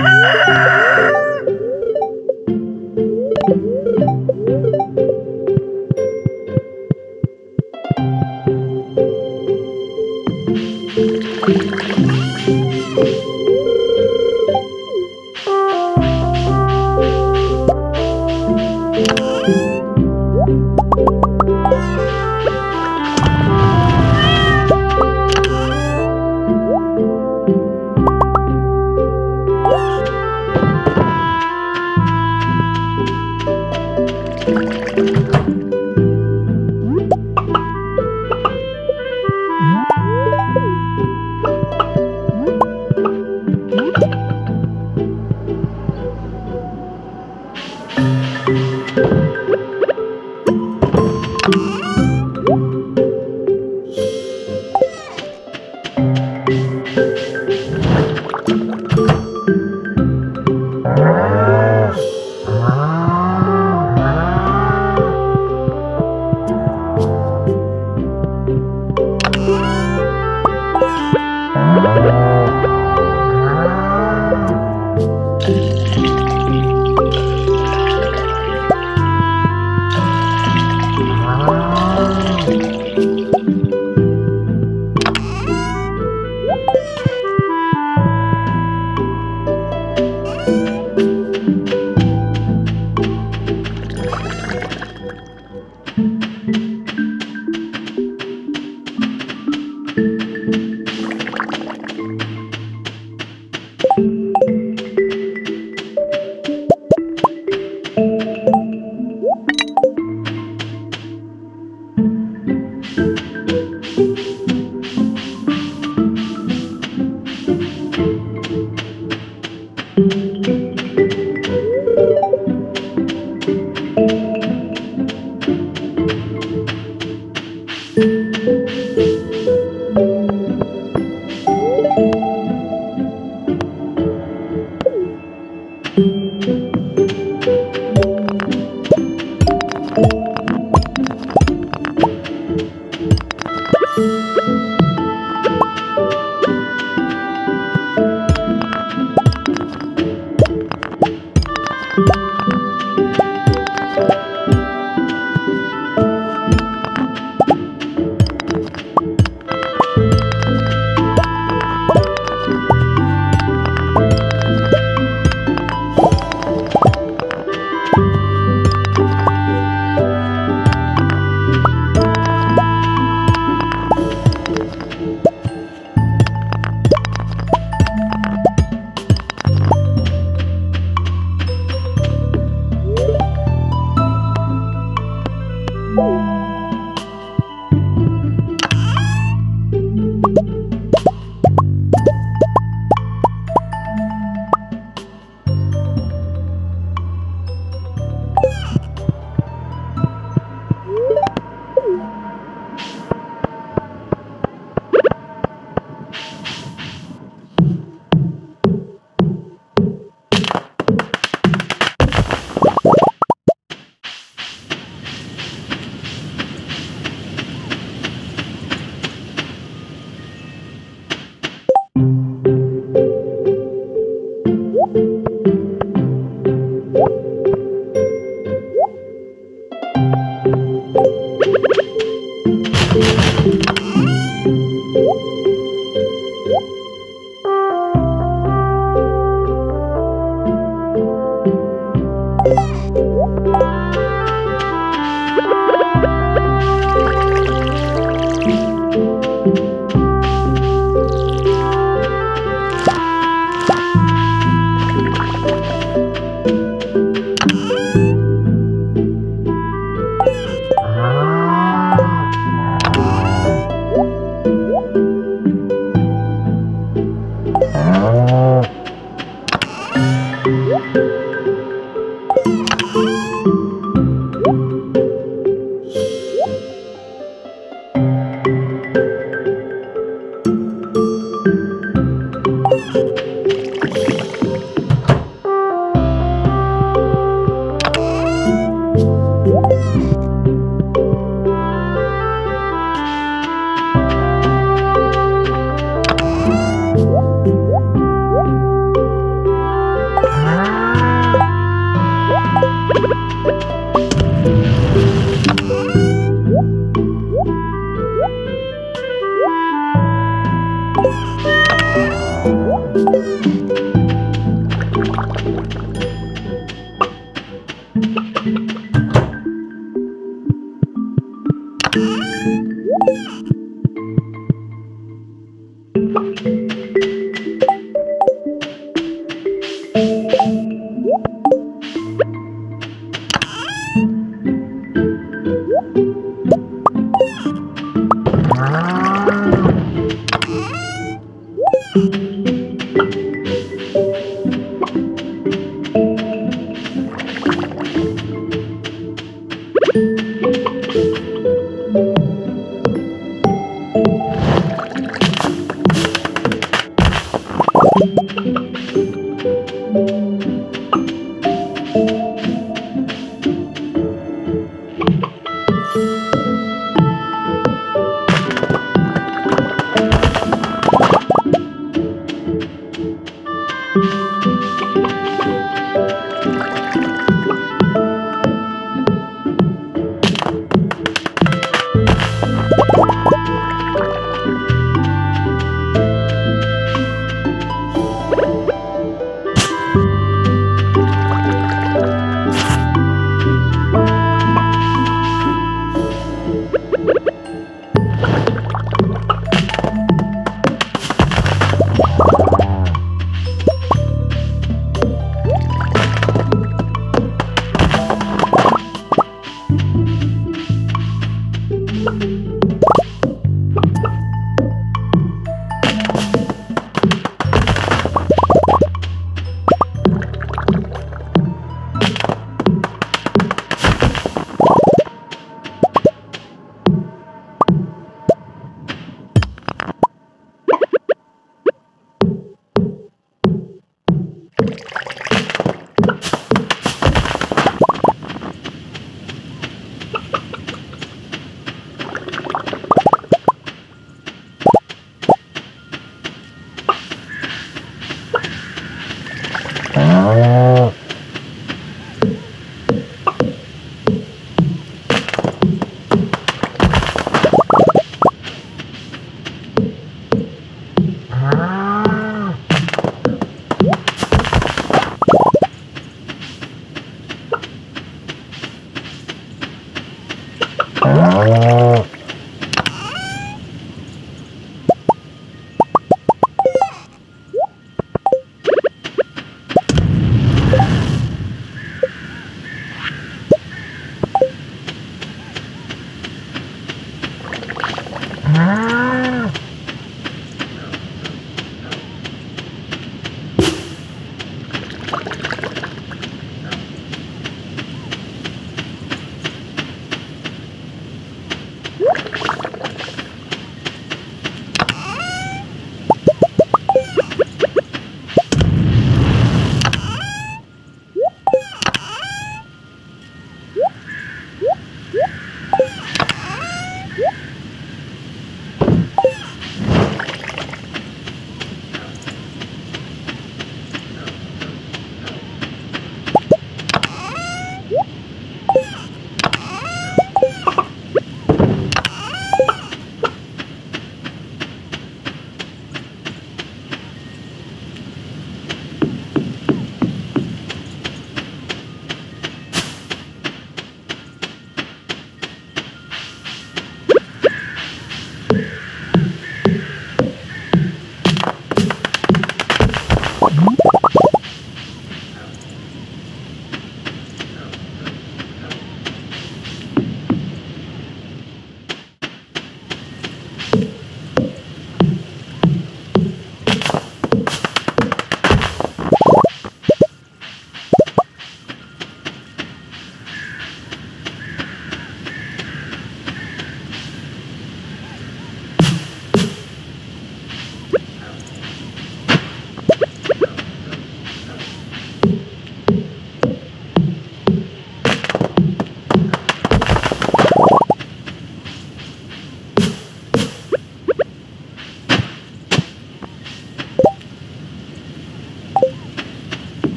Yeah.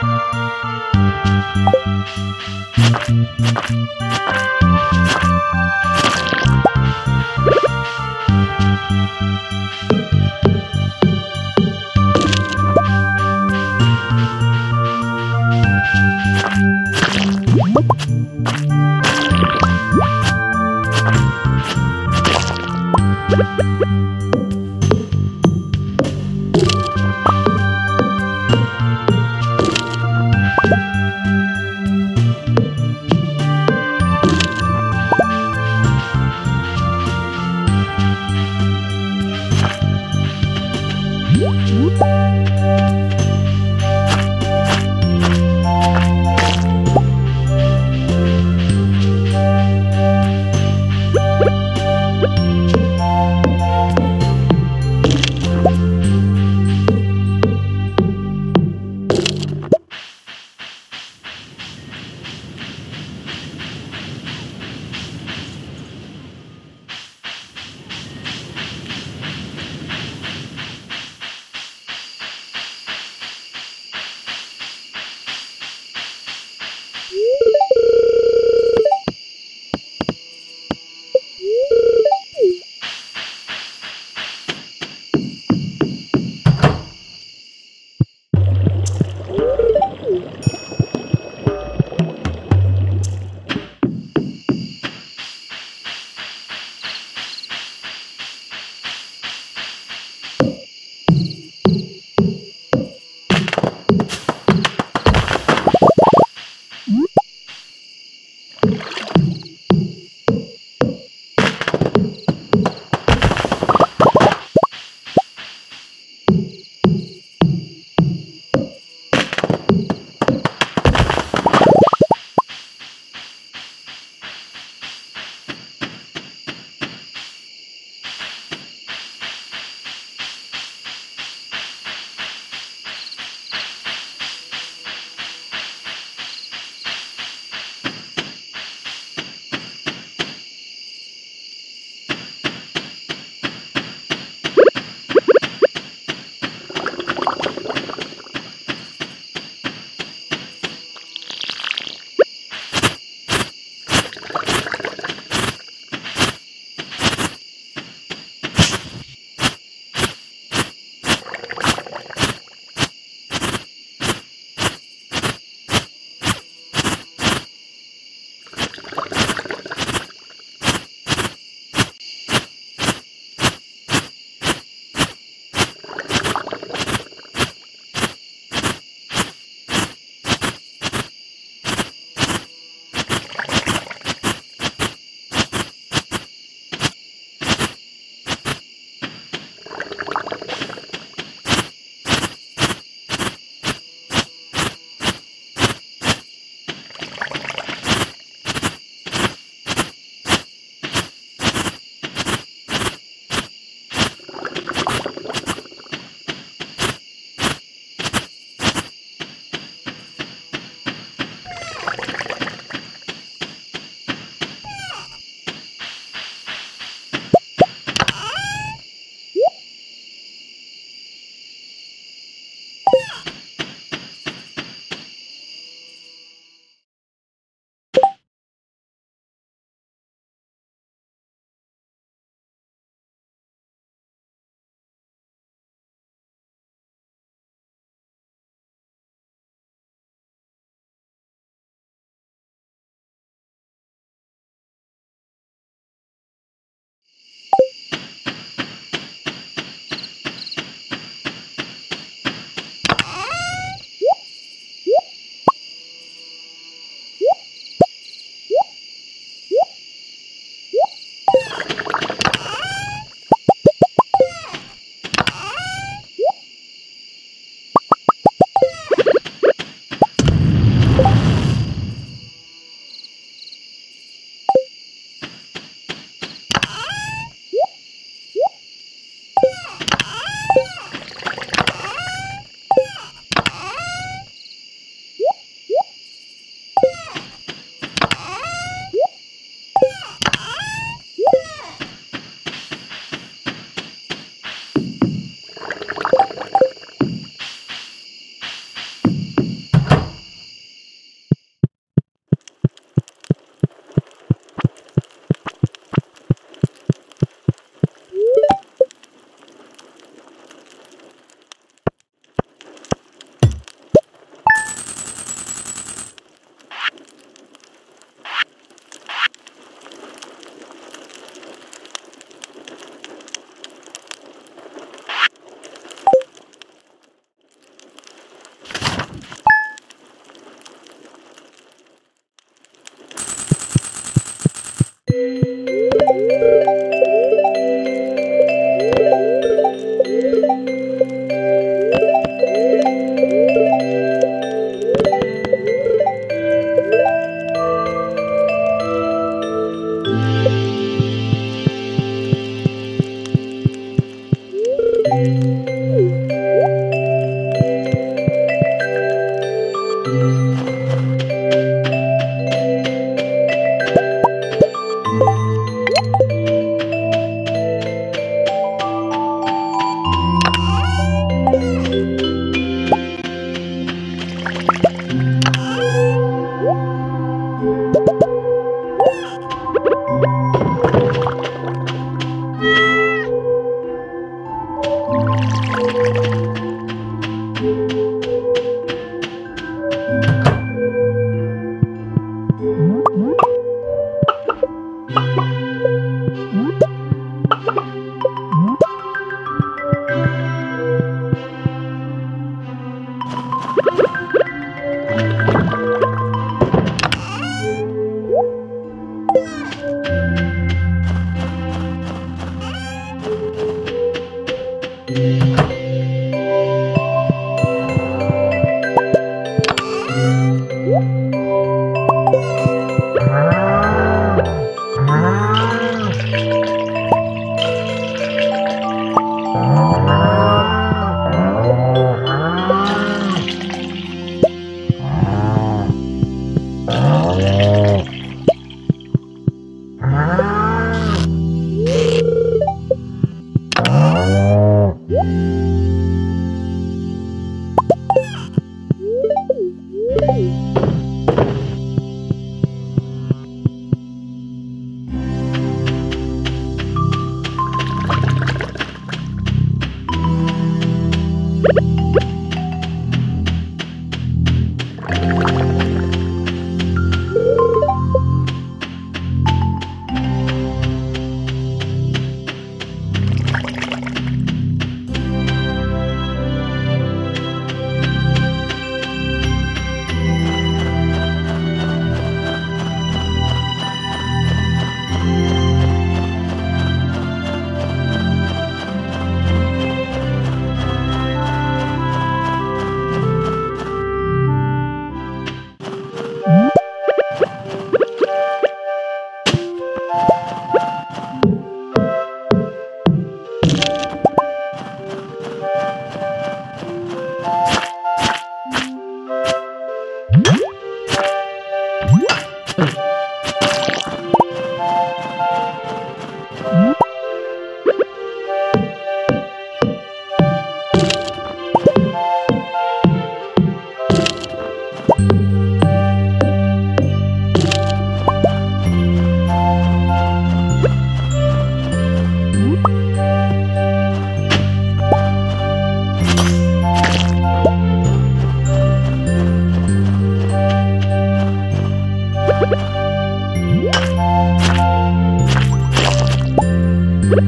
Thank you.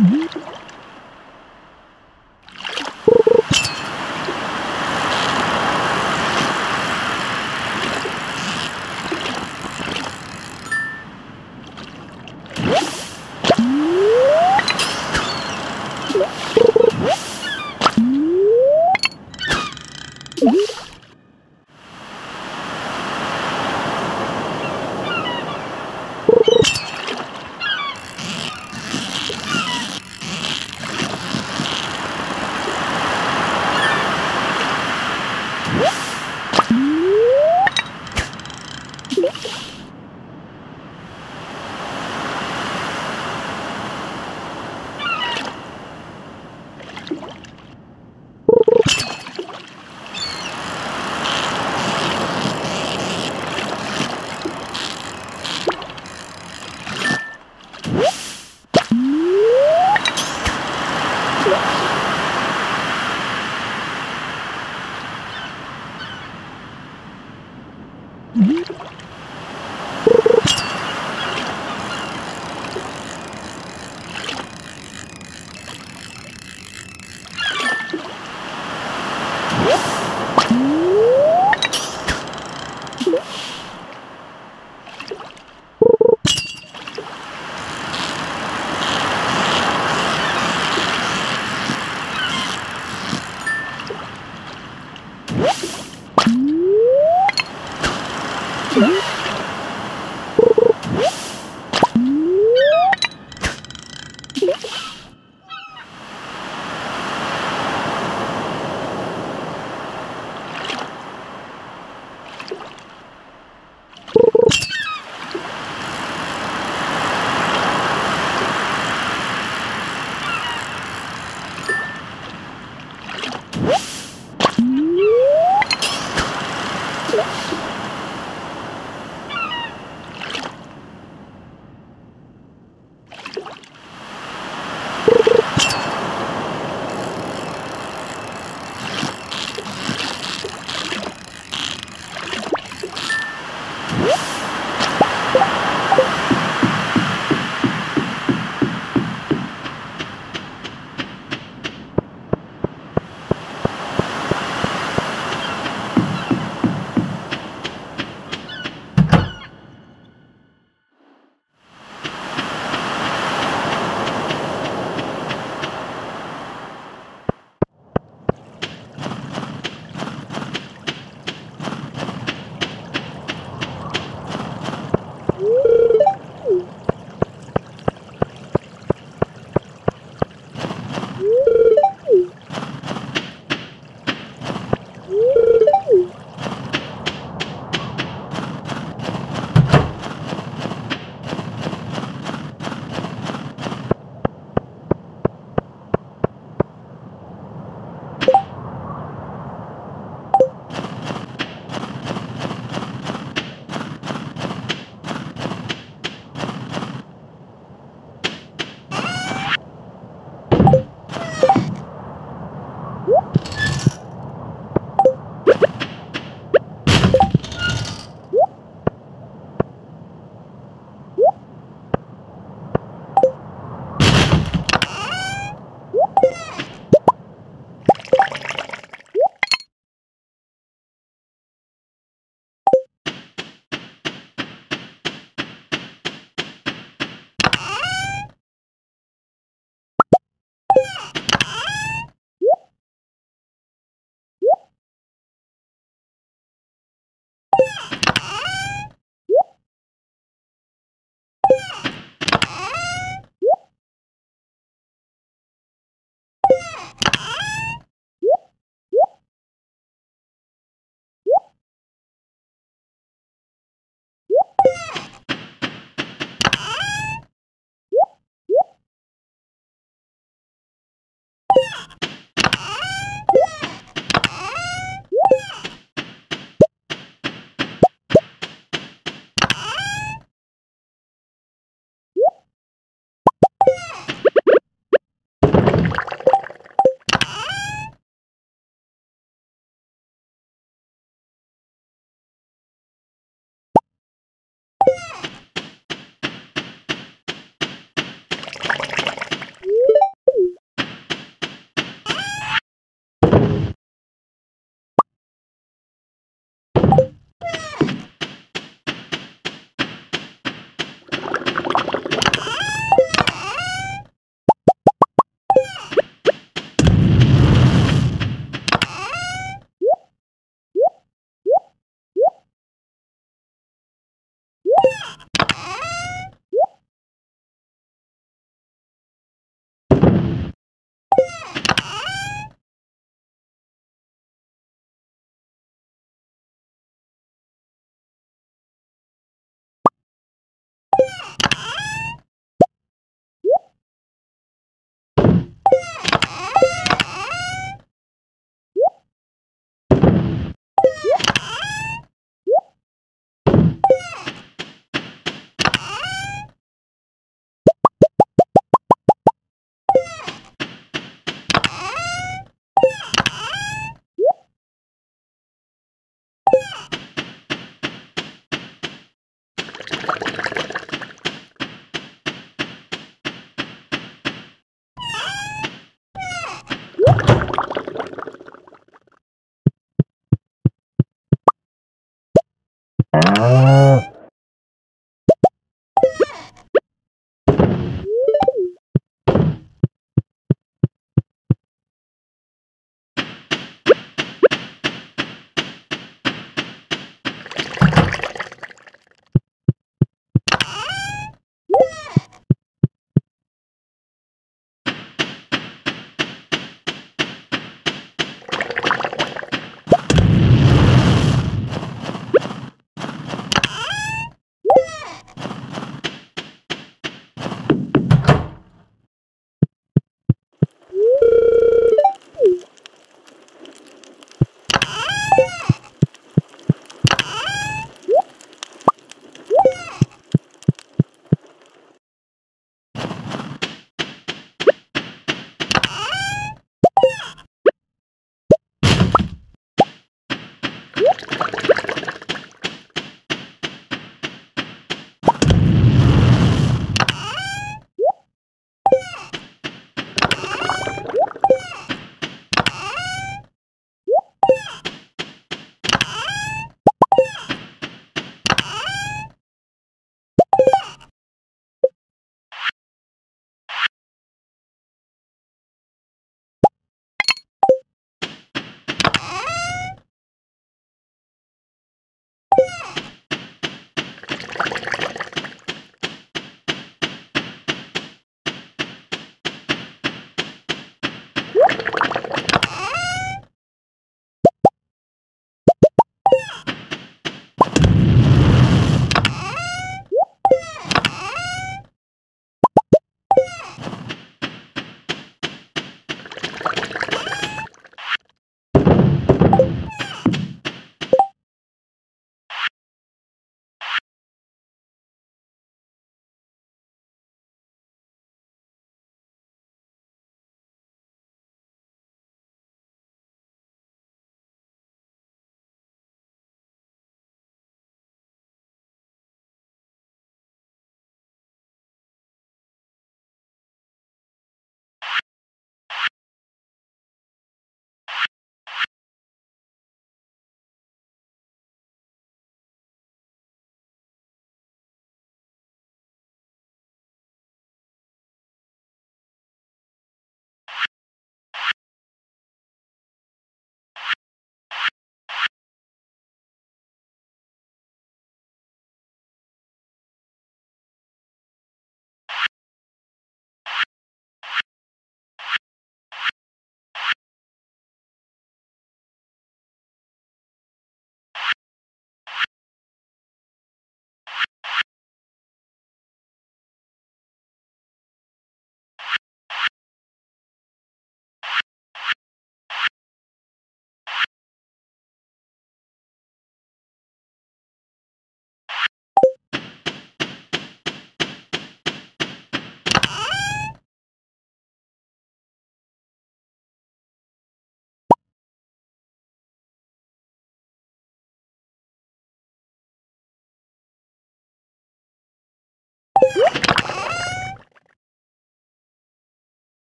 Mm-hmm.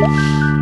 Thank.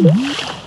Mm-hmm.